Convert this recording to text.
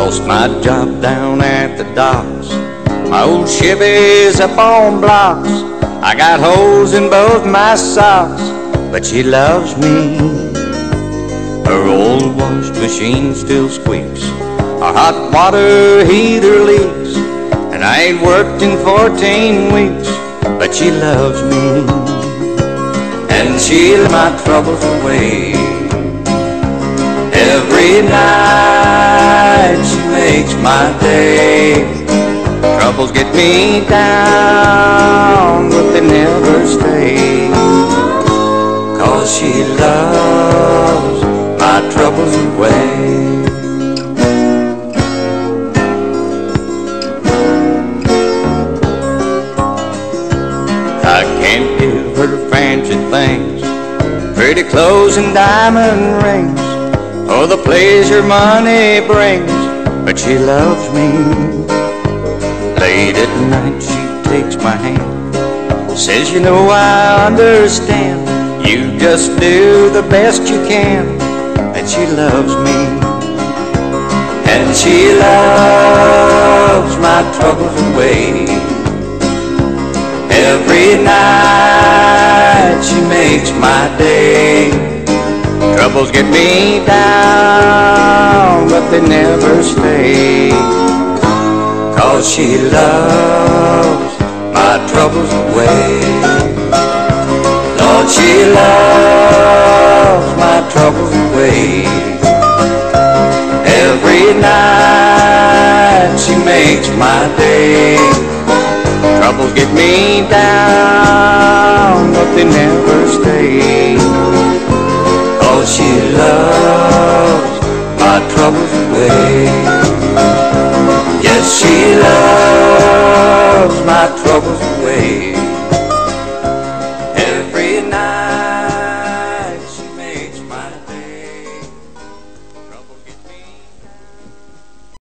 Lost my job down at the docks. My old Chevy's up on blocks. I got holes in both my socks, but she loves me. Her old wash machine still squeaks. Our hot water heater leaks. And I ain't worked in 14 weeks, but she loves me. And she'll my troubles away. Every night makes my day. Troubles get me down, but they never stay. Cause she loves my troubles away. I can't give her fancy things, pretty clothes and diamond rings, or the pleasure money brings, but she loves me. Late at night she takes my hand, says, you know I understand, you just do the best you can, and she loves me. And she loves my troubles away. Every night she makes my day. Troubles get me down, but never stay. Cause she loves my troubles away. Lord, she loves my troubles away. Every night she makes my day. Troubles get me down, but they never stay. Oh, she loves away. Yes, she loves my troubles